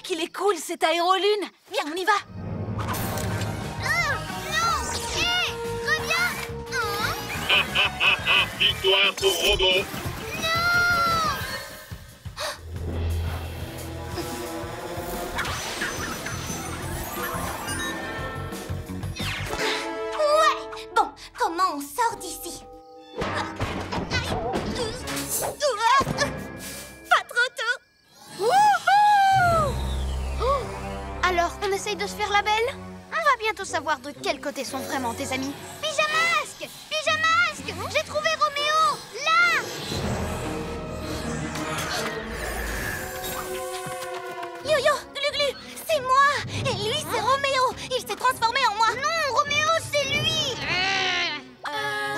vrai qu'il est cool, cet aérolune. Viens, on y va. Ah, non. Hé Reviens. Oh Victoire pour Robot Ouais. Bon, comment on sort d'ici? On essaye de se faire la belle. On va bientôt savoir de quel côté sont vraiment tes amis. Pyjamasque! Pyjamasque! J'ai trouvé Roméo Là! Yo-yo Glu-glu C'est moi! Et lui, c'est Roméo! Il s'est transformé en moi! Non, Roméo, c'est lui!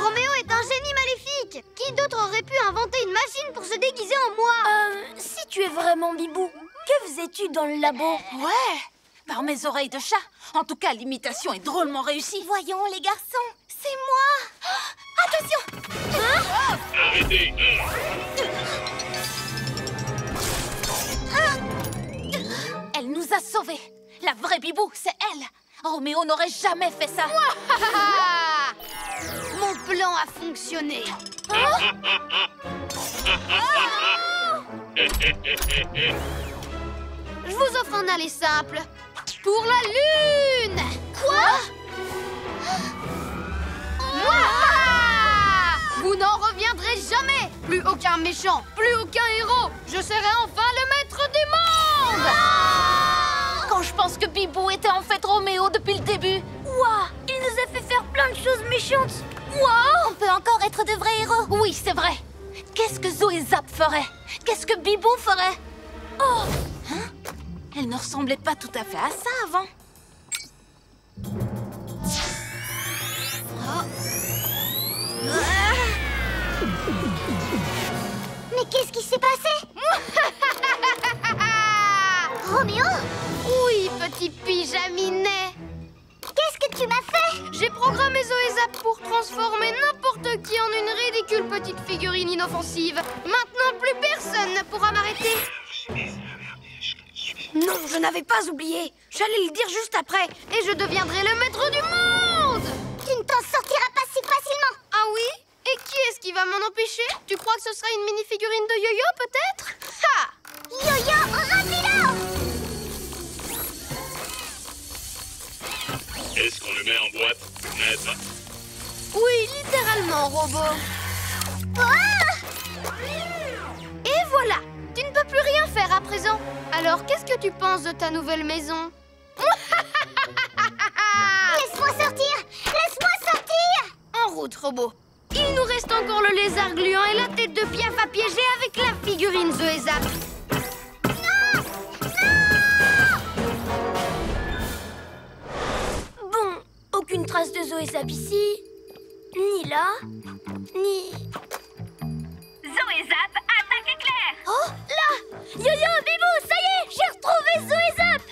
Roméo est un génie maléfique! Qui d'autre aurait pu inventer une machine pour se déguiser en moi? Euh, si tu es vraiment Bibou, que faisais-tu dans le labo? Ouais Par mes oreilles de chat. En tout cas, l'imitation est drôlement réussie. Voyons, les garçons, c'est moi. Ah, Attention. Arrêtez Elle nous a sauvés. La vraie Bibou, c'est elle. Roméo n'aurait jamais fait ça. Mon plan a fonctionné. Je vous offre un aller simple Pour la lune. Quoi? Vous n'en reviendrez jamais. Plus aucun méchant, plus aucun héros. Je serai enfin le maître du monde. Quand je pense que Bibou était en fait Roméo depuis le début. Ouah, il nous a fait faire plein de choses méchantes. On peut encore être de vrais héros. Oui, c'est vrai. Qu'est-ce que Zoé Zap ferait? Qu'est-ce que Bibou ferait? Oh Elle ne ressemblait pas tout à fait à ça avant. Mais qu'est-ce qui s'est passé? Roméo? Oui, petit pyjaminet. Qu'est-ce que tu m'as fait? J'ai programmé Zoézap pour transformer n'importe qui en une ridicule petite figurine inoffensive. Maintenant, plus personne ne pourra m'arrêter. Non, je n'avais pas oublié. J'allais le dire juste après. Et je deviendrai le maître du monde. Tu ne t'en sortiras pas si facilement. Ah oui? Et qui est-ce qui va m'en empêcher? Tu crois que ce sera une mini-figurine de yo-yo, peut-être? Ha! Yo-yo, rapido Est-ce qu'on le met en boîte, maître Oui, littéralement, robot. Ah! Et voilà! Tu ne peux plus rien faire à. Alors, qu'est-ce que tu penses de ta nouvelle maison Laisse-moi sortir Laisse-moi sortir En route, robot. Il nous reste encore le lézard gluant et la tête de piaf à piéger avec la figurine Zoézap. Bon, aucune trace de Zoé Zap ici, ni là, ni... Zoé Zap, attaque éclair. Oh, là. Yo-yo, Bibou, ça y est, j'ai retrouvé Zoé Zap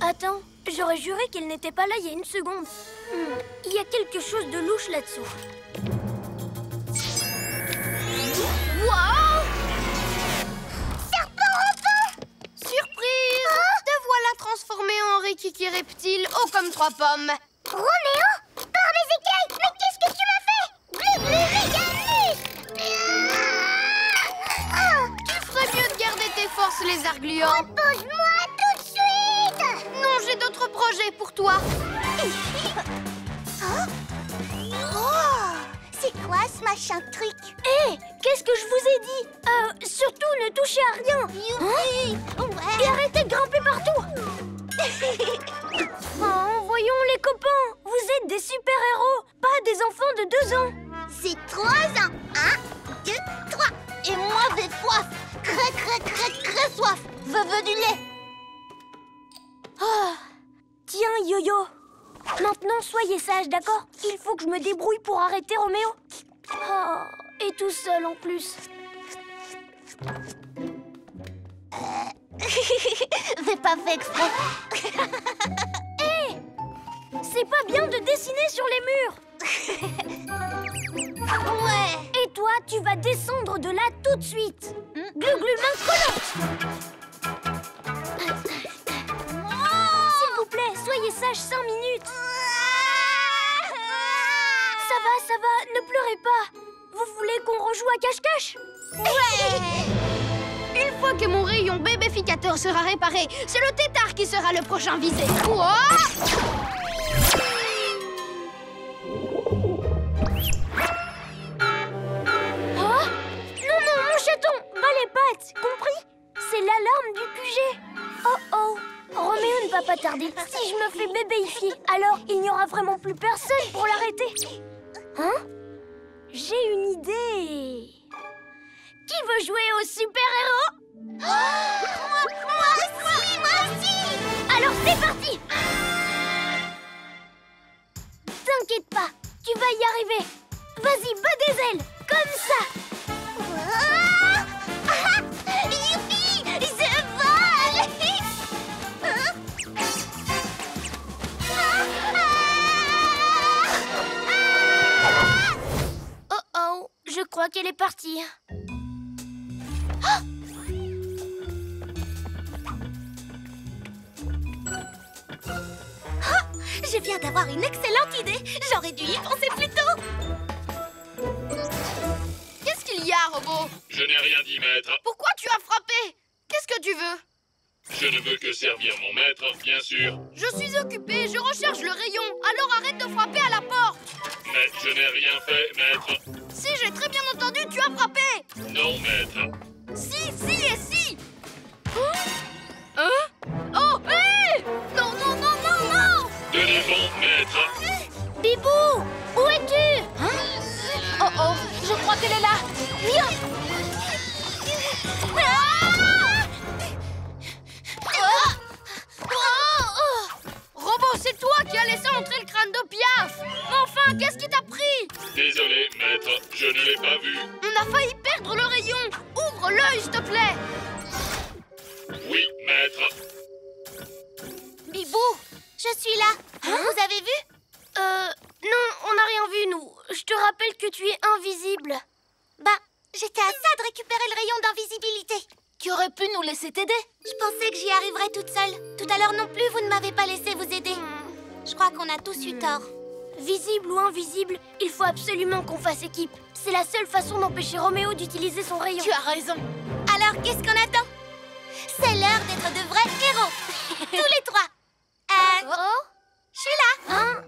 Attends, j'aurais juré qu'elle n'était pas là il y a une seconde. Hmm, il y a quelque chose de louche là-dessous. Wow Surprise. Te voilà transformé en Rikiki reptile, haut comme trois pommes. Roméo Par mes écailles. Mais qu'est-ce que tu m'as fait? De garder tes forces, lézard gluant. Pose-moi tout de suite. Non, j'ai d'autres projets pour toi. Oh C'est quoi ce machin truc? Hé, qu'est-ce que je vous ai dit? Euh, surtout ne touchez à rien. Youpi. Et Ouais. Arrêtez de grimper partout. Oh, voyons les copains, vous êtes des super-héros, pas des enfants de deux ans. C'est trois ans. Un, deux, trois. Et moi j'ai soif Cré, cré, cré, cré soif. Veux, veux du lait. Ah, Tiens, Yo-Yo. Maintenant, soyez sage, d'accord? Il faut que je me débrouille pour arrêter Roméo. Oh, et tout seul en plus. J'ai pas fait exprès. C'est pas bien de dessiner sur les murs ouais Et toi, tu vas descendre de là tout de suite mmh. Main S'il vous plaît, soyez sage 5 minutes Ça va, ça va, ne pleurez pas Vous voulez qu'on rejoue à cache-cache? Ouais Une fois que mon rayon bébéficateur sera réparé, c'est le tétard qui sera le prochain visé. Quoi? Si je me fais bébéifier, alors il n'y aura vraiment plus personne pour l'arrêter. Hein? J'ai une idée. Qui veut jouer au super-héros? Moi, moi aussi, moi aussi Alors c'est parti T'inquiète pas, tu vas y arriver. Vas-y, bats des ailes, comme ça. Crois qu'elle est partie. Je viens d'avoir une excellente idée. J'aurais dû y penser plus tôt. Qu'est-ce qu'il y a, robot? Je n'ai rien dit, maître. Pourquoi tu as frappé? Qu'est-ce que tu veux? Je ne veux que servir mon maître, bien sûr. Je suis occupé, je recherche le rayon, alors arrête de frapper à la porte Je n'ai rien fait, maître. Si, j'ai très bien entendu, tu as frappé Non, maître. Si, si et si Hein Hein Oh, hé Non, non, non, non, non Tenez bon, maître. Bibou, où es-tu Oh oh, je crois qu'elle est là. Viens Robot, laissé entrer le crâne de Piaf Mais enfin, qu'est-ce qui t'a pris Désolé, maître. Je ne l'ai pas vu. On a failli perdre le rayon Ouvre l'œil, s'il te plaît Oui, maître. Bibou, je suis là Vous avez vu Euh, non, on n'a rien vu, nous. Je te rappelle que tu es invisible. Bah, j'étais à ça de récupérer le rayon d'invisibilité Tu aurais pu nous laisser t'aider. Je pensais que j'y arriverais toute seule Tout à l'heure non plus, vous ne m'avez pas laissé vous aider Je crois qu'on a tous eu tort. Visible ou invisible, il faut absolument qu'on fasse équipe. C'est la seule façon d'empêcher Roméo d'utiliser son rayon. Tu as raison. Alors, qu'est-ce qu'on attend? C'est l'heure d'être de vrais héros. Tous les trois. Euh... Oh. Je suis là. Hein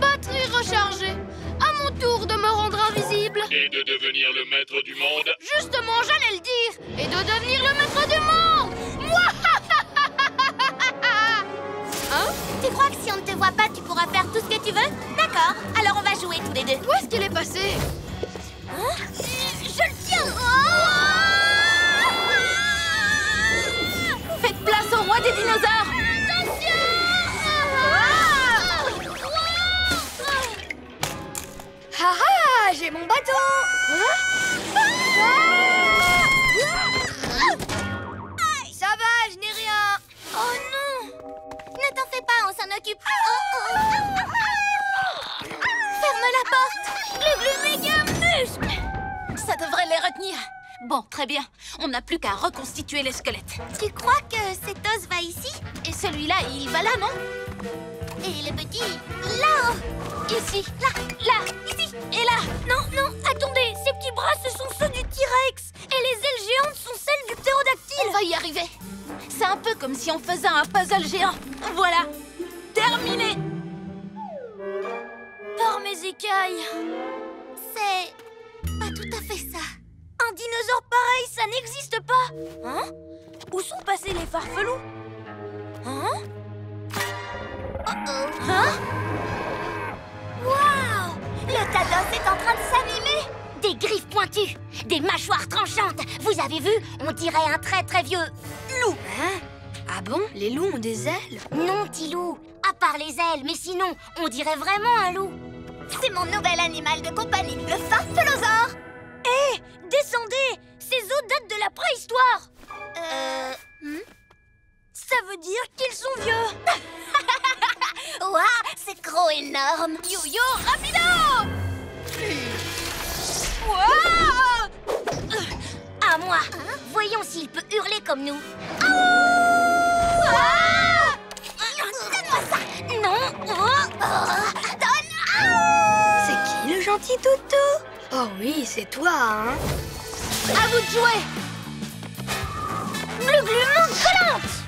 Batterie rechargée. À mon tour de me rendre invisible. Et de devenir le maître du monde. Justement, j'allais le dire. Et de devenir le maître du monde pas, tu pourras faire tout ce que tu veux. D'accord, alors on va jouer tous les deux. Où est-ce qu'il est passé? Je le tiens. Faites place au roi des dinosaures. Ah ah J'ai mon bâton Ça on Oh, oh, oh. Ferme la porte Le glue méga muscle Ça devrait les retenir. Bon, très bien. On n'a plus qu'à reconstituer les squelettes. Tu crois que cet os va ici? Et celui-là, il va là, non? Et le petit là-haut Ici, là, là, ici et là. Non, non, attendez, ces petits bras, ce sont ceux du T-Rex. Et les ailes géantes sont celles du On ptérodactyle. va y arriver. C'est un peu comme si on faisait un puzzle géant. Voilà. Terminé. Par mes écailles. C'est... pas tout à fait ça. Un dinosaure pareil, ça n'existe pas. Hein? Où sont passés les farfelous? Hein? Hein? Waouh! Le Tados est en train de s'animer. Des griffes pointues, des mâchoires tranchantes. Vous avez vu On dirait un très très vieux loup. Hein? Ah bon? Les loups ont des ailes? Non, petit loup. À part les ailes, mais sinon, on dirait vraiment un loup. C'est mon nouvel animal de compagnie, le farfelosaure Hé, descendez. Ces os datent de la préhistoire. Euh... Ça veut dire qu'ils sont vieux. Ouah, c'est gros énorme. Yo-yo, rapido! Wow! À moi. Voyons s'il peut hurler comme nous. Donne-moi ça Non oh, Donne C'est qui le gentil toutou? Oh oui, c'est toi, hein. À vous de jouer. Glu-glu, collante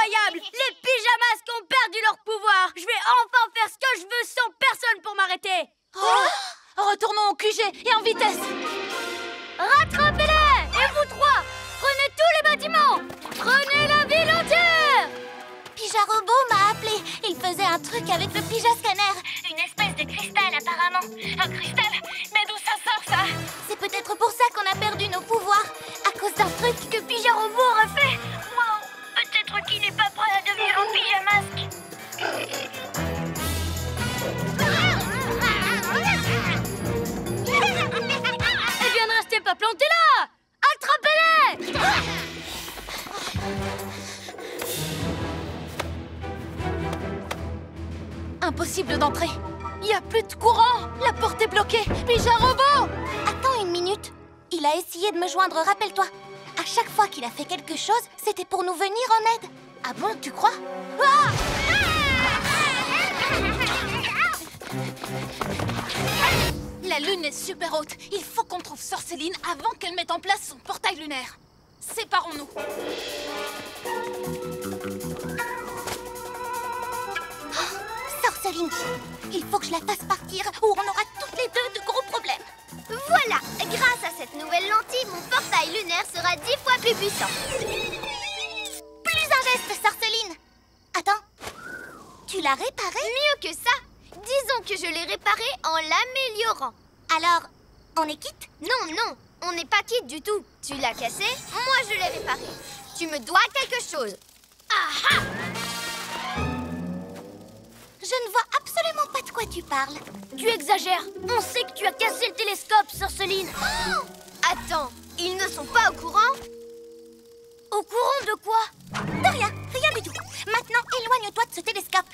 Incroyable Les pyjamas qui ont perdu leur pouvoir Je vais enfin faire ce que je veux sans personne pour m'arrêter Oh Retournons au QG et en vitesse Rattrapez-les Et vous trois Prenez tous les bâtiments Prenez la ville entière Pija robot m'a appelé. Il faisait un truc avec le Pija scanner. Une espèce de cristal, apparemment. Un cristal Mais d'où ça sort, ça? C'est peut-être pour ça qu'on a perdu nos pouvoirs. À cause d'un truc que Pija robot aurait fait. Qu'il n'est pas prêt à devenir un pyjamasque. Eh bien, ne restez pas plantés là Attrapez-les Impossible d'entrer Il y a plus de courant La porte est bloquée Pija robot Attends une minute. Il a essayé de me joindre, rappelle-toi. À chaque fois qu'il a fait quelque chose, c'était pour nous venir en aide. Ah bon, tu crois? La lune est super haute. Il faut qu'on trouve Sorceline avant qu'elle mette en place son portail lunaire. Séparons-nous. Sorceline, il faut que je la fasse partir ou on aura toutes les deux de. Voilà Grâce à cette nouvelle lentille, mon portail lunaire sera dix fois plus puissant. Plus un geste, Sorceline. Attends, tu l'as réparé? Mieux que ça Disons que je l'ai réparé en l'améliorant. Alors, on est quitte? Non, non, on n'est pas quitte du tout. Tu l'as cassé, moi je l'ai réparé. Tu me dois quelque chose. Je ne vois absolument pas de quoi tu parles. Tu exagères On sait que tu as cassé le télescope, Sorceline Attends, ils ne sont pas au courant? Au courant de quoi? De rien, rien du tout. Maintenant, éloigne-toi de ce télescope.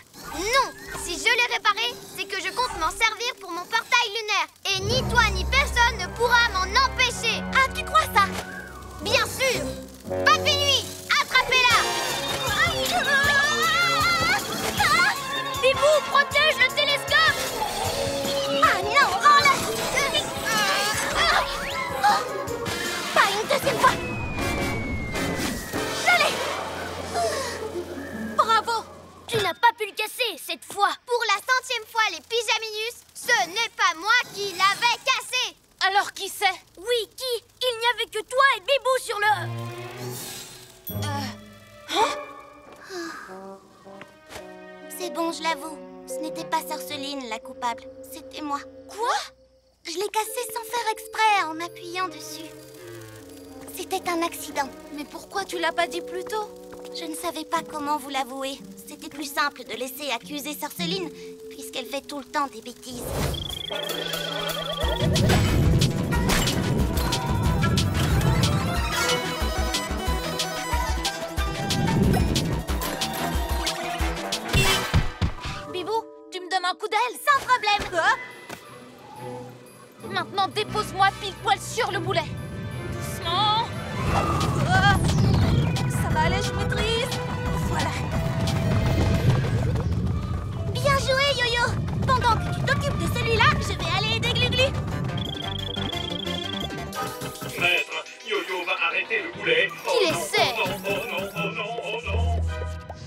Comment vous l'avouer. C'était plus simple de laisser accuser Sorceline, puisqu'elle fait tout le temps des bêtises. Bibou, tu me donnes un coup d'aile Sans problème Maintenant, dépose-moi pile poil sur le boulet Doucement Ah. Ça va aller, je maîtrise Voilà Bien joué, Yo-Yo Pendant que tu t'occupes de celui-là, je vais aller aider Glu-Glu. Maître, Yo-Yo va arrêter le boulet. Oh Qu'il non, essaie. Oh non, oh non, oh non, oh non.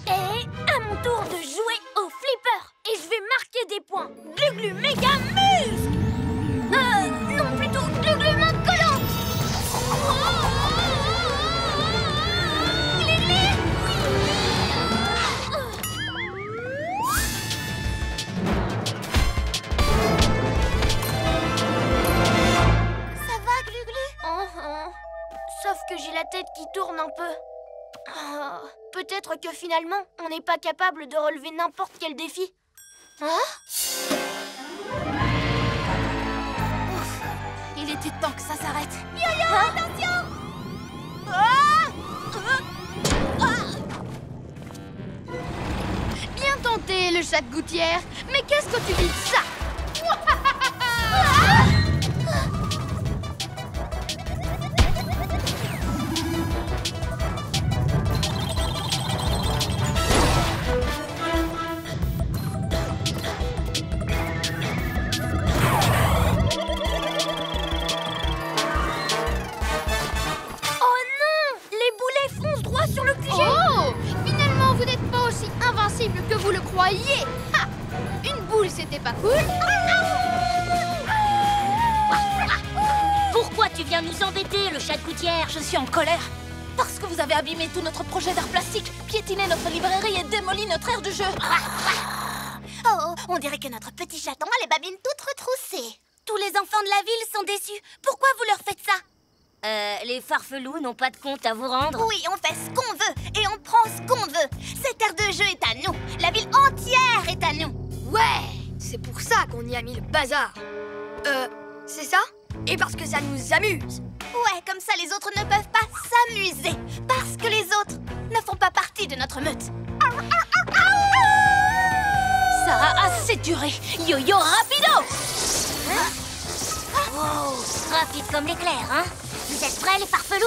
Et à mon tour de jouer au flipper Et je vais marquer des points Glu-glu méga muscle tête qui tourne un peu. Ah, Peut-être que finalement, on n'est pas capable de relever n'importe quel défi. Ouf, Il était temps que ça s'arrête. Yo-yo, attention Bien tenté, le chat de gouttière. Mais qu'est-ce que tu dis de ça? Oh vous le croyez Ha Une boule, c'était pas cool Pourquoi tu viens nous embêter, le chat de gouttière? Je suis en colère parce que vous avez abîmé tout notre projet d'art plastique, piétiné notre librairie et démoli notre aire du jeu. Oh, on dirait que notre petit chaton a les babines toutes retroussées. Tous les enfants de la ville sont déçus. Pourquoi vous leur faites ça? Euh, les farfelous n'ont pas de compte à vous rendre Oui, on fait ce qu'on veut et on prend ce qu'on veut. Cette aire de jeu est à nous. La ville entière est à nous. Ouais C'est pour ça qu'on y a mis le bazar. Euh, c'est ça? Et parce que ça nous amuse. Ouais, comme ça les autres ne peuvent pas s'amuser. Parce que les autres ne font pas partie de notre meute. Ça a assez duré. Yo-yo rapido Wow, rapide comme l'éclair, hein? Vous êtes prêts, les farfelous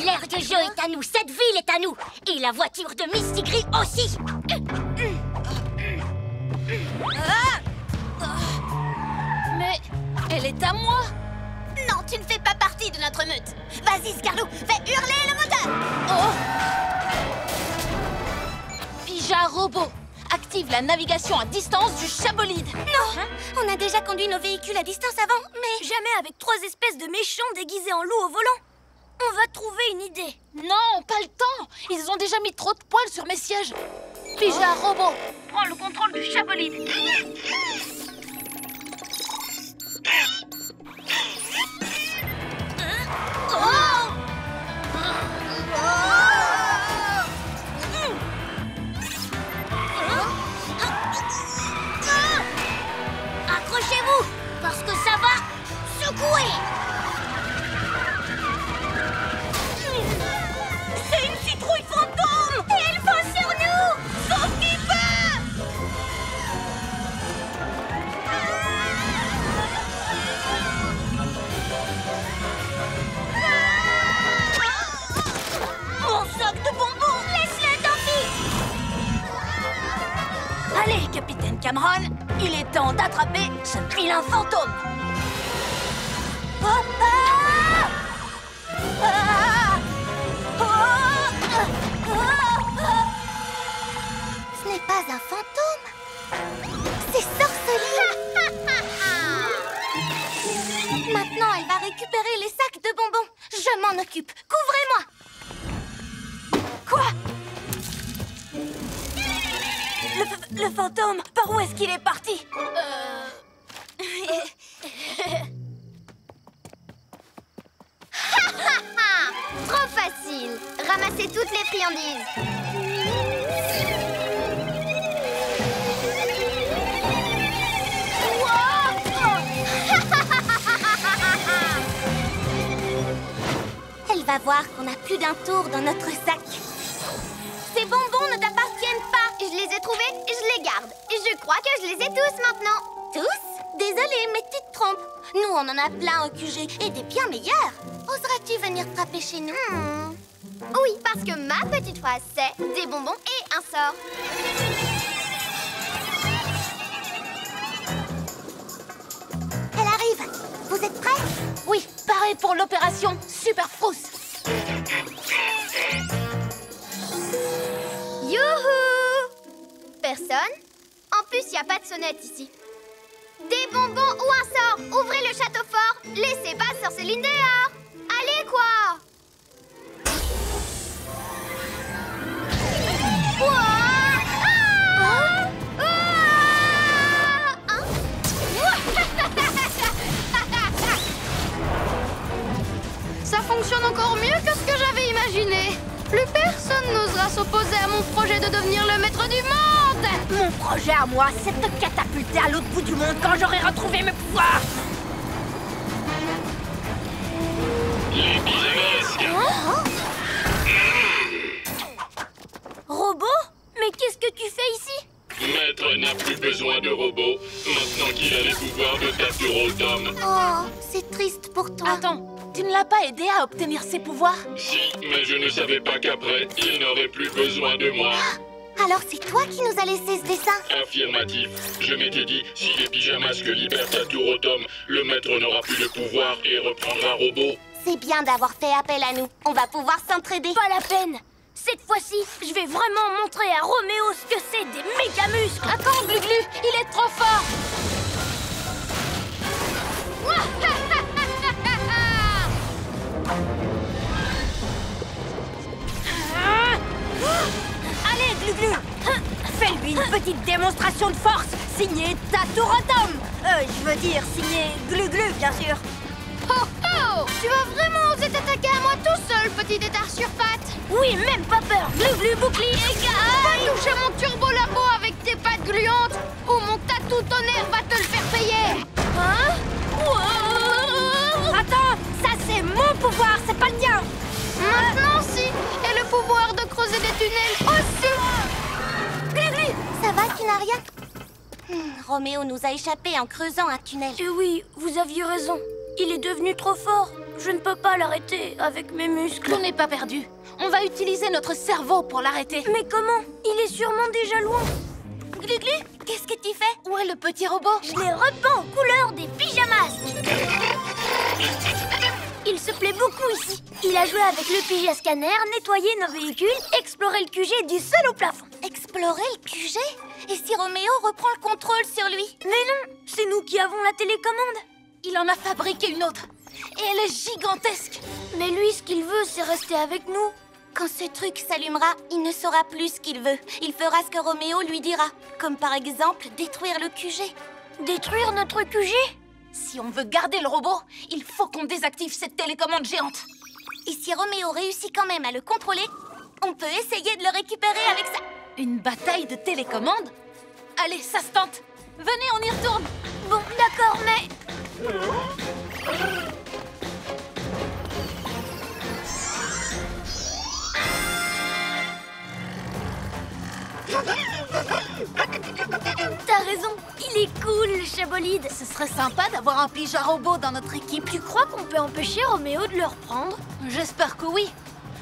L'air de jeu est à nous, cette ville est à nous. Et la voiture de Misty Gris aussi. Mais elle est à moi tu ne fais pas partie de notre meute. Vas-y, Scarlou, fais hurler le moteur. Oh Pija robot Active la navigation à distance du chabolide Non, on a déjà conduit nos véhicules à distance avant, mais... Jamais avec trois espèces de méchants déguisés en loup au volant. On va trouver une idée. Non, pas le temps Ils ont déjà mis trop de poils sur mes sièges Pija robot Prends le contrôle du chabolide Accrochez-vous Parce que ça va secouer les friandises Elle va voir qu'on a plus d'un tour dans notre sac. Ces bonbons ne t'appartiennent pas. Je les ai trouvés, je les garde. Et je crois que je les ai tous maintenant. Tous? Désolée, mais tu te trompes. Nous, on en a plein au QG et des bien meilleurs. Oseras-tu venir frapper chez nous? Hmm. Oui, parce que ma petite phrase, c'est des bonbons et un sort. Elle arrive. Vous êtes prêts? Oui, pareil pour l'opération Super Frousse. Youhou! Personne? En plus, il n'y a pas de sonnette ici. Des bonbons ou un sort. Ouvrez le château fort. Laissez pas Sorceline dehors Allez, quoi? Projet à moi, c'est de te catapulter à l'autre bout du monde quand j'aurai retrouvé mes pouvoirs Les pyjamasques Robot Mais qu'est-ce que tu fais ici Maître n'a plus besoin de robots, maintenant qu'il a les pouvoirs de Taturotom. Oh, c'est triste pour toi. Attends, tu ne l'as pas aidé à obtenir ses pouvoirs Si, mais je ne savais pas qu'après, il n'aurait plus besoin de moi. Alors c'est toi qui nous as laissé ce dessin Affirmatif. Je m'étais dit, si les pyjamasques libèrent Taturotom, le maître n'aura plus de pouvoir et reprendra robot. C'est bien d'avoir fait appel à nous. On va pouvoir s'entraider. Pas la peine Cette fois-ci, je vais vraiment montrer à Roméo ce que c'est des méga muscles Attends, Gluglu, il est trop fort Fais-lui une petite démonstration de force Signé Taturotom Euh, je veux dire, signé Gluglu, bien sûr. Oh oh Tu vas vraiment oser t'attaquer à moi tout seul, petit détard sur pattes? Oui, même pas peur. Gluglu, bouclier, Va toucher mon turbo labo avec tes pattes gluantes ou mon tatou tonnerre va te le faire payer. Hein? Wow. Attends, ça c'est mon pouvoir, c'est pas le tien. Maintenant si. Et le pouvoir de creuser des tunnels aussi Ça va, tu n'as rien Hmm, Roméo nous a échappé en creusant un tunnel. Eh oui, vous aviez raison. Il est devenu trop fort. Je ne peux pas l'arrêter avec mes muscles. On n'est pas perdu. On va utiliser notre cerveau pour l'arrêter. Mais comment Il est sûrement déjà loin. Glu-glu, qu'est-ce que tu fais Où est le petit robot Je l'ai repeint aux couleurs des pyjamas. Il se plaît beaucoup ici. Il a joué avec le pyjama scanner, nettoyé nos véhicules, exploré le QG du sol au plafond. Explorer le QG Et si Roméo reprend le contrôle sur lui Mais non, c'est nous qui avons la télécommande. Il en a fabriqué une autre. Et elle est gigantesque. Mais lui, ce qu'il veut, c'est rester avec nous. Quand ce truc s'allumera, il ne saura plus ce qu'il veut. Il fera ce que Roméo lui dira. Comme par exemple détruire le QG. Détruire notre QG Si on veut garder le robot, il faut qu'on désactive cette télécommande géante. Et si Roméo réussit quand même à le contrôler, on peut essayer de le récupérer avec ça. Une bataille de télécommande Allez, ça se tente. Venez, on y retourne. Bon, d'accord, mais... T'as raison, il est cool, le chabolide. Ce serait sympa d'avoir un pyjama robot dans notre équipe. Tu crois qu'on peut empêcher Roméo de le reprendre? J'espère que oui.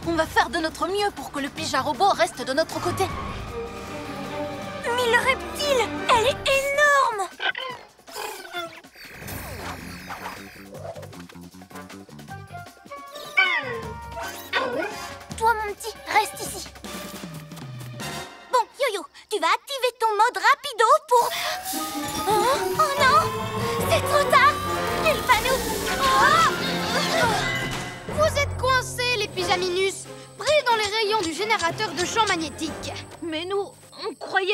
On va faire de notre mieux pour que le pyjama robot reste de notre côté. Mille reptiles Elle est énorme. Toi, mon petit, reste ici. Bon, Yo-Yo, tu vas activer ton mode rapido pour... Oh, oh non! C'est trop tard! Va nous... Oh Vous êtes coincés, les pyjaminus. Pris dans les rayons du générateur de champ magnétique Mais nous,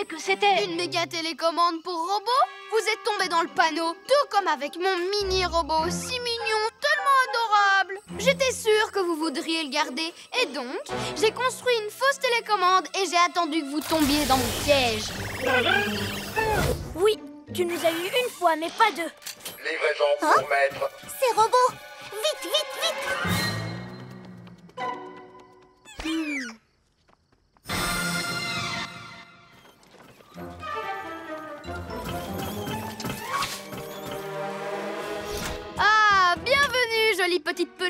que c'était... Une méga télécommande pour robots Vous êtes tombés dans le panneau, tout comme avec mon mini-robot si mignon, tellement adorable J'étais sûre que vous voudriez le garder, et donc, j'ai construit une fausse télécommande et j'ai attendu que vous tombiez dans mon piège Oui, tu nous as eu une fois, mais pas deux. Livraison pour maître. C'est robot Vite, vite, vite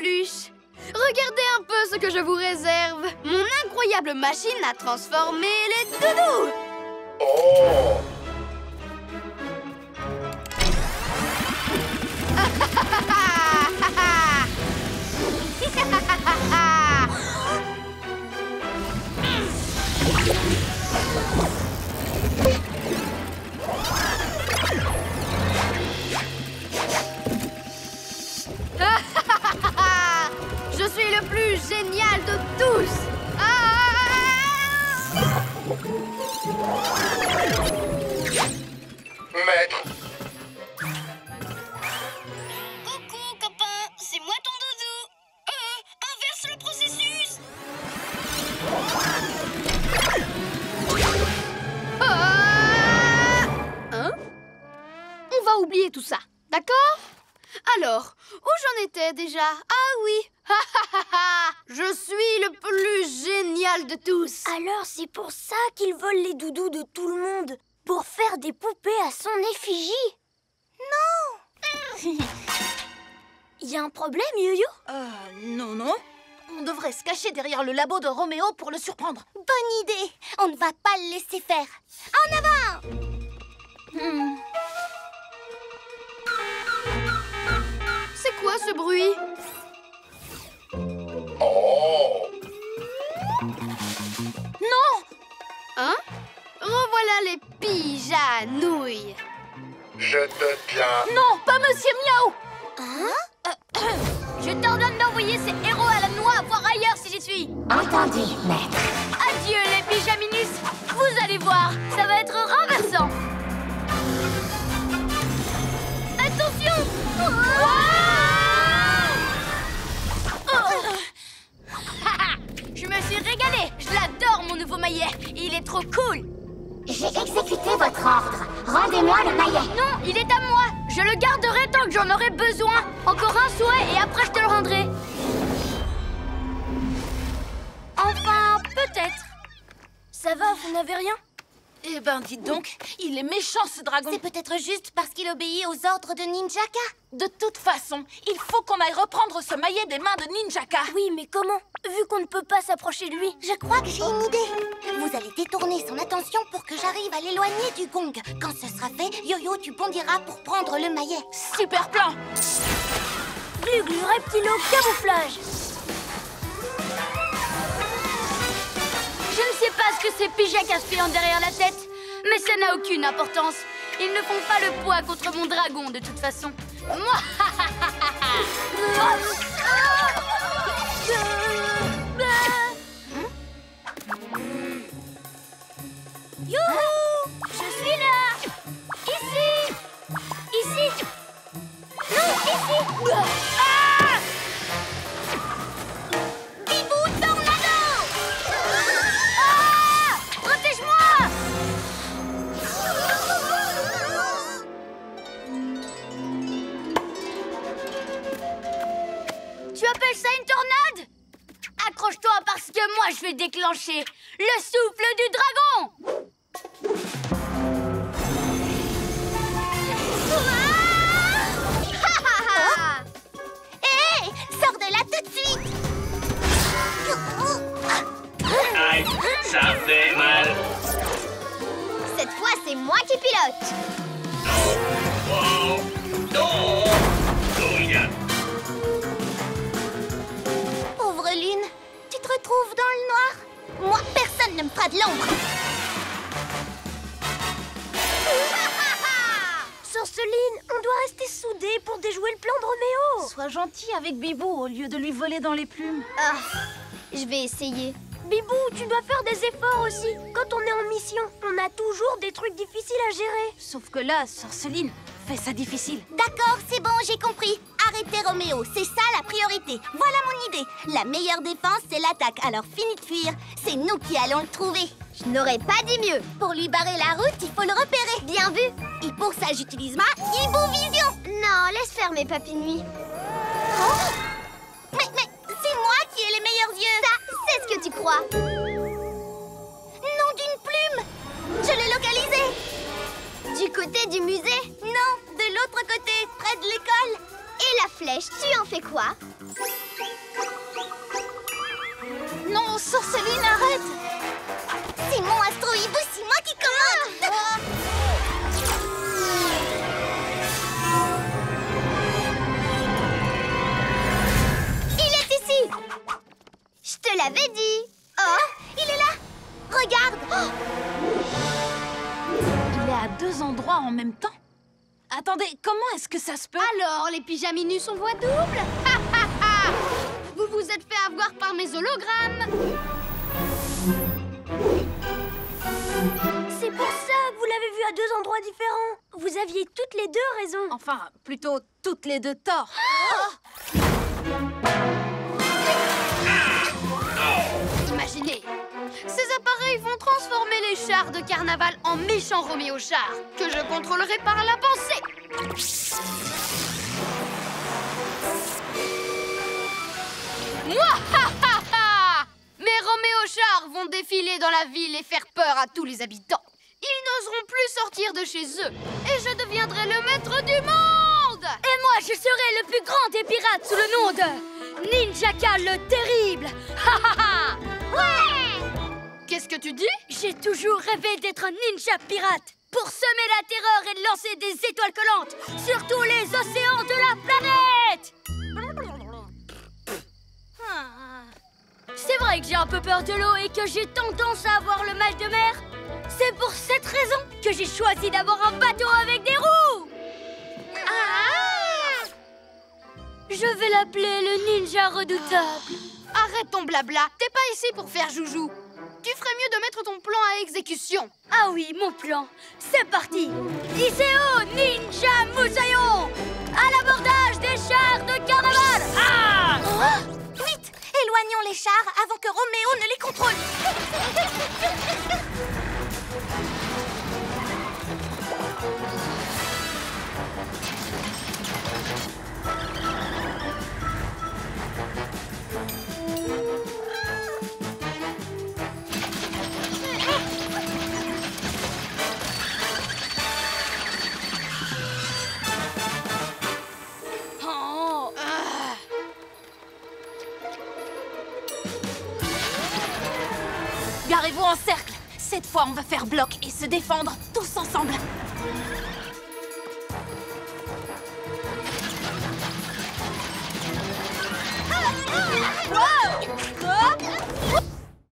Regardez un peu ce que je vous réserve. Mon incroyable machine à transformer les doudous. Oh génial de tous. Ah Coucou, copain C'est moi ton doudou. Euh, inverse le processus. Ah hein On va oublier tout ça, d'accord? Alors, où j'en étais déjà? Ah oui, Je suis le plus génial de tous Alors c'est pour ça qu'il vole les doudous de tout le monde Pour faire des poupées à son effigie Non Il y a un problème, Yo-Yo? Euh, non, non. On devrait se cacher derrière le labo de Roméo pour le surprendre. Bonne idée On ne va pas le laisser faire. En avant Hmm. C'est quoi ce bruit? Non. Hein? Revoilà les pigeanouilles. Je te tiens. Non, pas Monsieur Miaou. Hein? Je t'ordonne d'envoyer ces héros à la noix voir ailleurs si j'y suis. Entendu, maître. Trop cool. J'ai exécuté votre ordre. Rendez-moi le maillet. Non, il est à moi. Je le garderai tant que j'en aurai besoin. Encore un souhait et après je te le rendrai. Enfin, peut-être. Ça va, vous n'avez rien? Eh ben, dites donc, il est méchant ce dragon C'est peut-être juste parce qu'il obéit aux ordres de Ninjaka. De toute façon, il faut qu'on aille reprendre ce maillet des mains de Ninjaka Oui, mais comment? Vu qu'on ne peut pas s'approcher de lui Je crois que j'ai une idée. Vous allez détourner son attention pour que j'arrive à l'éloigner du gong. Quand ce sera fait, Yo-Yo, tu bondiras pour prendre le maillet. Super plan Gluglu, reptilo, camouflage pas ce que ces pigeons aspirant derrière la tête, mais ça n'a aucune importance. Ils ne font pas le poids contre mon dragon, de toute façon. Moi déclencher le souffle du dragon Hé Sors de là tout de suite Aïe, ça fait mal. Cette fois, c'est moi qui pilote Oh, non. Retrouves dans le noir. Moi, personne ne me fera de l'ombre. Sorceline, on doit rester soudés pour déjouer le plan de Roméo. Sois gentil avec Bibou au lieu de lui voler dans les plumes. Ah, je vais essayer. Bibou, tu dois faire des efforts aussi. Quand on est en mission, on a toujours des trucs difficiles à gérer. Sauf que là, Sorceline fait ça difficile. D'accord, c'est bon, j'ai compris. Arrêtez Roméo, c'est ça la priorité. Voilà mon idée. La meilleure défense, c'est l'attaque. Alors fini de fuir. C'est nous qui allons le trouver. Je n'aurais pas dit mieux. Pour lui barrer la route, il faut le repérer. Bien vu. Et pour ça, j'utilise ma Hibou. Non, laisse faire mes papinouilles. Oh mais, mais, c'est moi qui ai les meilleurs yeux. Ça, c'est ce que tu crois. Fais quoi Non, Sorceline, arrête! C'est mon Astro Attendez, comment est-ce que ça se peut? Alors, les pyjaminus on voit double? Vous vous êtes fait avoir par mes hologrammes. C'est pour ça, vous l'avez vu à deux endroits différents. Vous aviez toutes les deux raison. Enfin, plutôt toutes les deux torts. Imaginez Ces appareils vont transformer les chars de carnaval en méchants Roméo chars que je contrôlerai par la mes Roméo-chars vont défiler dans la ville et faire peur à tous les habitants. Ils n'oseront plus sortir de chez eux. Et je deviendrai le maître du monde. Et moi, je serai le plus grand des pirates sous le nom de Ninjaka le Terrible. Ouais Qu'est-ce que tu dis? J'ai toujours rêvé d'être un ninja pirate pour semer la terreur et lancer des étoiles collantes sur tous les océans de la planète C'est vrai que j'ai un peu peur de l'eau et que j'ai tendance à avoir le mal de mer. C'est pour cette raison que j'ai choisi d'avoir un bateau avec des roues. Ah Je vais l'appeler le ninja redoutable. Arrête ton blabla, t'es pas ici pour faire joujou. Tu ferais mieux de mettre ton plan à exécution. Ah oui, mon plan. C'est parti. Iseo Ninja Musayon À l'abordage des chars de carnaval Ah Vite Éloignons les chars avant que Roméo ne les contrôle Vous en cercle Cette fois, on va faire bloc et se défendre tous ensemble